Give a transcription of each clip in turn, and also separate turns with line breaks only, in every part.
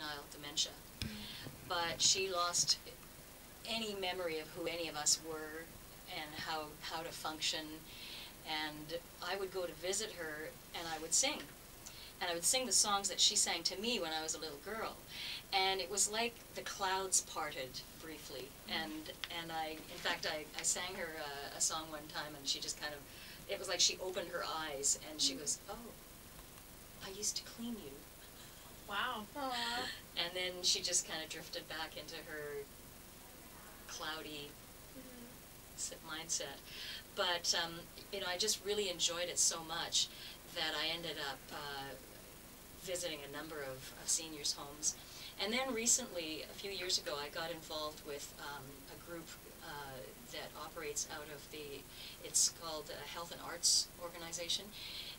juvenile dementia. But she lost any memory of who any of us were and how, how to function. And I would go to visit her and I would sing. And I would sing the songs that she sang to me when I was a little girl. And it was like the clouds parted briefly. And, and I, in fact, I, I sang her a, a song one time and she just kind of, it was like she opened her eyes and she mm. goes, oh, I used to clean you.
Wow.
Aw.
And then she just kind of drifted back into her cloudy s- mindset. But, um, you know, I just really enjoyed it so much that I ended up uh, visiting a number of, of seniors' homes. And then recently, a few years ago, I got involved with um, a group uh, that operates out of the, it's called uh, Health and Arts Organization,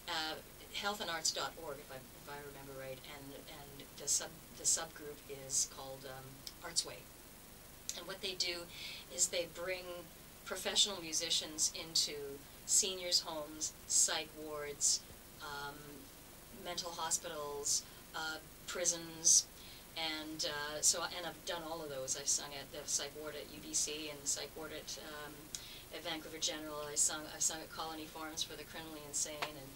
uh, healthandarts.org, if I, if I remember right, and, and the sub, the subgroup is called um, Artsway. And what they do is they bring professional musicians into seniors' homes, psych wards, um, mental hospitals, uh, prisons, and uh, so and I've done all of those. I've sung at the psych ward at UBC and the psych ward at um, at Vancouver General. I sung I've sung at Colony Farms for the criminally insane, and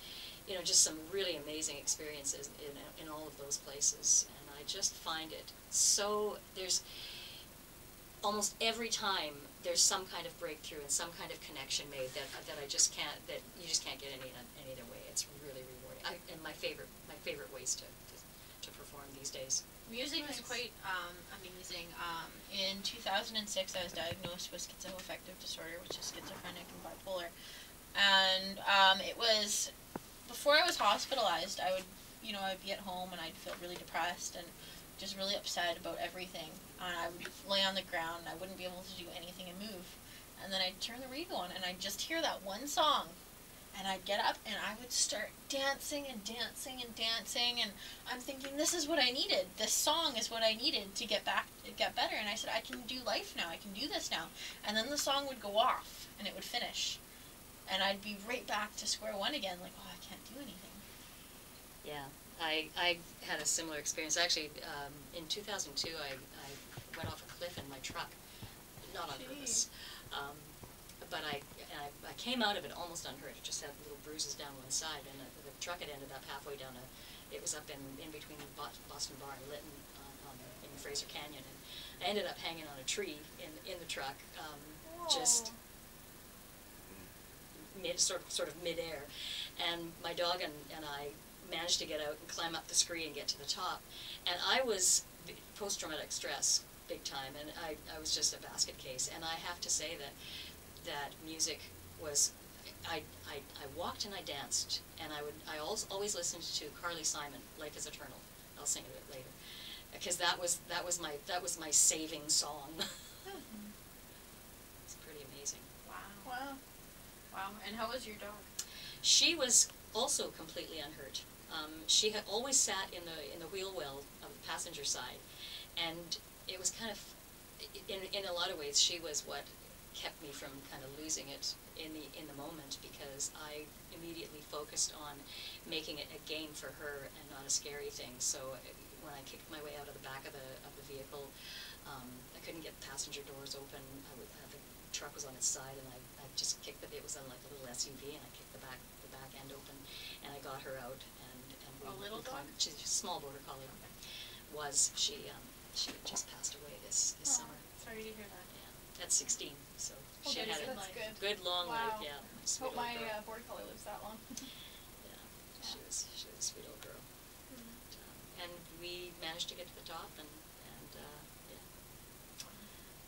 you know just some really amazing experiences in in all of those places. And I just find it so there's almost every time there's some kind of breakthrough and some kind of connection made that that I just can't that you just can't get any any other way. It's really rewarding. I, and my favorite my favorite ways to, to to perform these days.
Music is quite um, amazing. Um, in 2006, I was diagnosed with schizoaffective disorder, which is schizophrenic and bipolar. And um, it was before I was hospitalized. I would, you know, I'd be at home and I'd feel really depressed and just really upset about everything. And I would lay on the ground and I wouldn't be able to do anything and move. And then I'd turn the radio on and I'd just hear that one song. And I'd get up and I would start dancing and dancing and dancing and I'm thinking this is what I needed. This song is what I needed to get back to get better. And I said I can do life now. I can do this now. And then the song would go off and it would finish. And I'd be right back to square one again like, "Oh, I can't do anything."
Yeah, I, I had a similar experience. Actually, um, in 2002, I, I went off a cliff in my truck, not on
Gee.
purpose. Um, but I, and I, I came out of it almost unhurt. I just had little bruises down one side, and the, the truck had ended up halfway down a. It was up in, in between Boston Bar and Lytton on, on the, in Fraser Canyon, and I ended up hanging on a tree in in the truck, um, just mid sort of sort of midair, and my dog and, and I managed to get out and climb up the scree and get to the top, and I was post traumatic stress big time, and I, I was just a basket case, and I have to say that that music was. I, I, I walked and I danced, and I would I always, always listened to Carly Simon, "Life Is Eternal." I'll sing it later, because that was that was my that was my saving song. Hmm. it's pretty amazing.
Wow.
Wow.
Wow. And how was your dog?
She was also completely unhurt. Um, she had always sat in the in the wheel well of the passenger side, and it was kind of, in in a lot of ways, she was what kept me from kind of losing it in the in the moment because I immediately focused on making it a game for her and not a scary thing. So uh, when I kicked my way out of the back of the of the vehicle, um, I couldn't get the passenger doors open. I would, truck was on its side, and I, I just kicked the. It was on like a little SUV, and I kicked the back the back end open, and I got her out. And and we,
A little
we
dog?
She's a small border collie. Was she? Um, she had just passed away this this summer.
Sorry to hear that.
Yeah, at 16. So
Well,
she had a
good.
good long
Wow.
life. Yeah,
Hope my uh, border collie lives that long.
yeah, she was she was a sweet old girl.
Mm.
And, um, and we managed to get to the top, and and uh, yeah,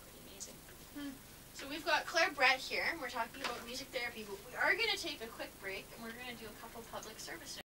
pretty amazing.
So we've got Clare Brett here, and we're talking about music therapy, but we are going to take a quick break, and we're going to do a couple public service